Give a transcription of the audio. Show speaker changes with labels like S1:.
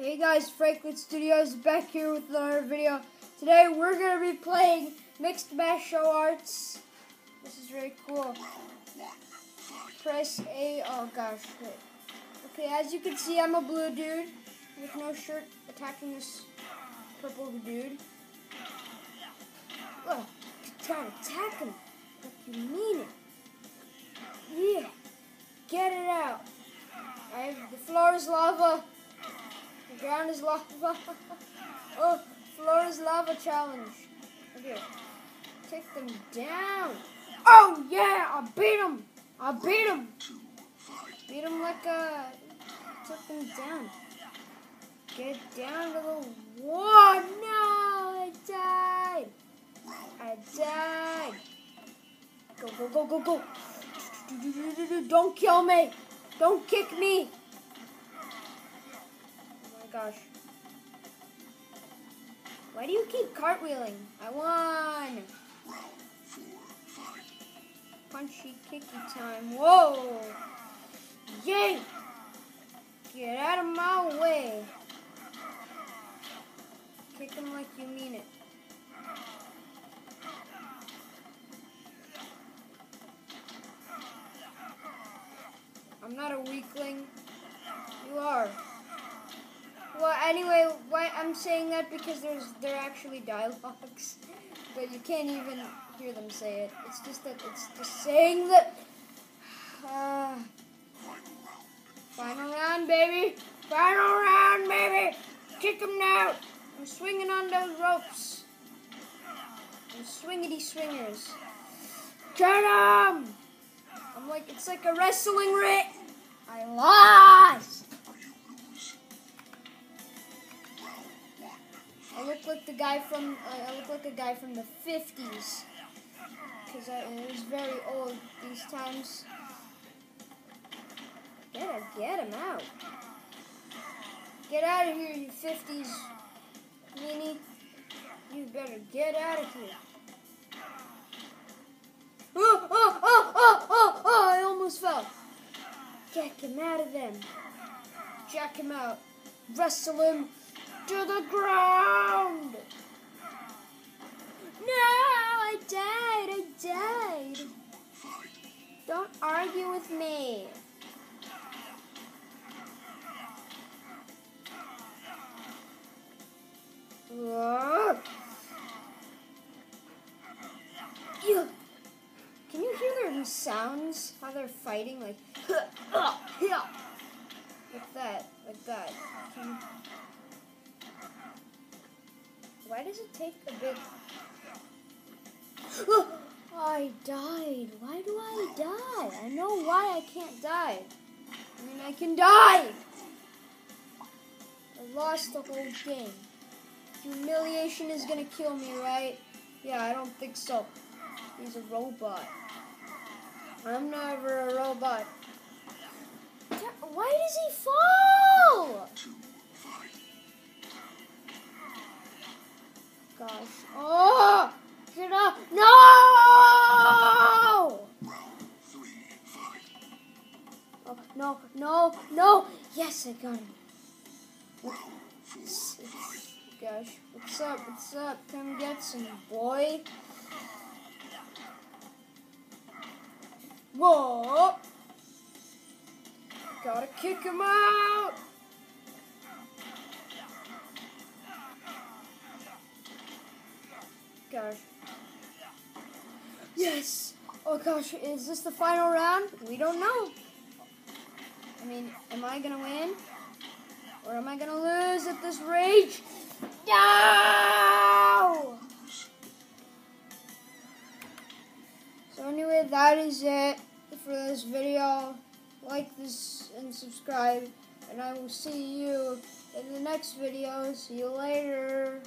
S1: Hey guys, Franklin Studios back here with another video. Today we're going to be playing Mixed Martial Arts. This is really cool. Press A, oh gosh. Wait. Okay, as you can see, I'm a blue dude with no shirt attacking this purple dude. Ugh, try to attack him like you mean it. Yeah, get it out. I have, the floor is lava. Ground is lava. oh, floor is lava challenge. Okay. Take them down. Oh, yeah, I beat him. I beat him. Beat him like a... Took them down. Get down to the wall. No, I died. I died. Go, go, go, go, go. Don't kill me. Don't kick me. Gosh. Why do you keep cartwheeling? I won. Punchy kicky time. Whoa. Yay. Get out of my way. Kick him like you mean it. I'm not a weakling. You are. Well, anyway, why I'm saying that because there's they're actually dialogues, but you can't even hear them say it. It's just that it's just saying that. Uh, final round, baby. Final round, baby. Kick him now. I'm swinging on those ropes. I'm swingity swingers. Get him! I'm like, it's like a wrestling ring. I lost. Like the guy from. I look like a guy from the '50s because I was very old these times. Get get him out. Get out of here, you '50s meanie. You better get out of here. Oh, oh, oh, oh, oh, oh, I almost fell. Jack him out of them. Jack him out. Wrestle him to the ground. No, I died. I died. Don't argue with me. Can you hear their sounds? How they're fighting? Like, like that, like that. Can... Why does it take a bit? I died. Why do I die? I know why I can't die. I mean, I can die. I lost the whole game. Humiliation is gonna kill me, right? Yeah, I don't think so. He's a robot. I'm never a robot. Oh! Get up! No! Oh, no, no, no! Yes, I got him. Gosh, what's up? What's up? Come get some, boy. Whoa! Gotta kick him out! Gosh. Yes! Oh gosh, is this the final round? We don't know. I mean, am I gonna win? Or am I gonna lose at this rage? No! So anyway, that is it for this video. Like this and subscribe, and I will see you in the next video. See you later.